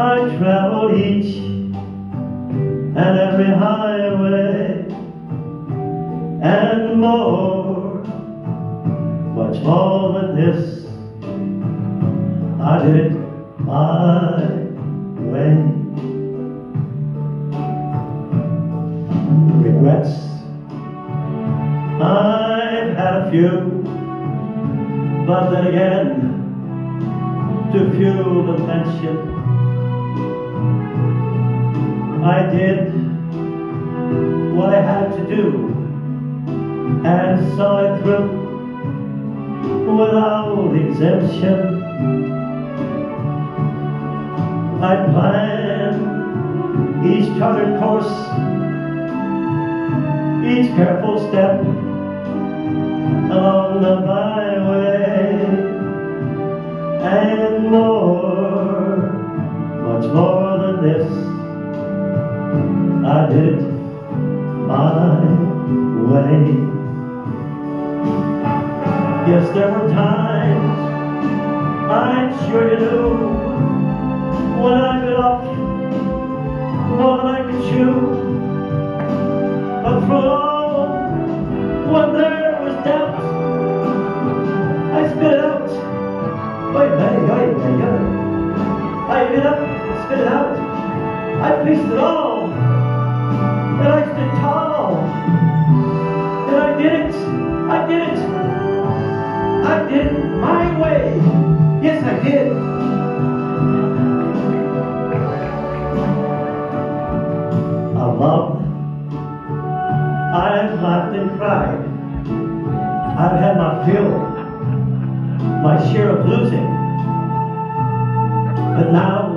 I travel each and every highway and more, much more than this. I did my way. Regrets, I've had a few, but then again, too few to mention. I did what I had to do. And saw it through without exemption. I planned each charted course, each careful step along the byway, and more, much more Yes, there were times, I'm sure you knew, when I off more than I could chew. But through all, when there was doubt, I spit it out. Wait, wait, wait, wait, wait. I spit it up, spit it out. I faced it all. And I stood tall. I did it. I did it. I did it my way. Yes, I did. I've loved. I've laughed and cried. I've had my fill, my share of losing. But now,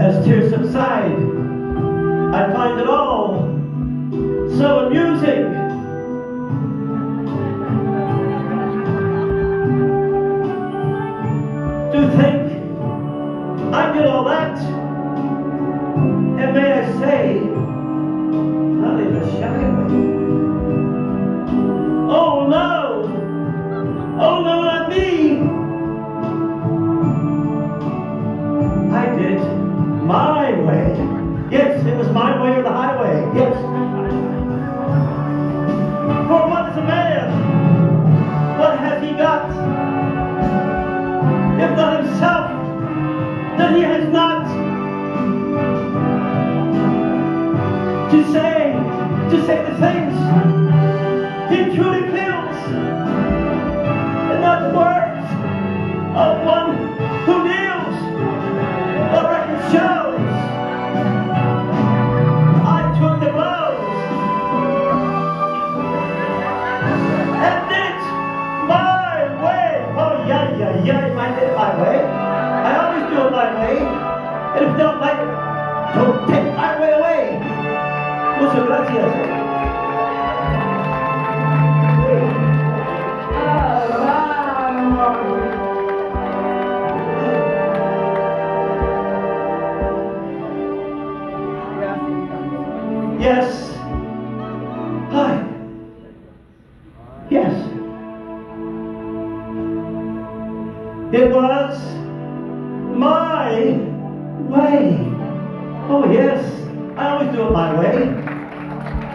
as tears subside, I find it all so amusing. And to say, to say the things he truly feels, and not words of one who kneels or shows. I took the blows and did my way. Oh yeah, yeah, yeah, I did my way. I always do it my way. And if you don't like it, don't take my way away. Muchas gracias. Yes. Hi. Yes. It was my way. Oh, yes. I always do it my way.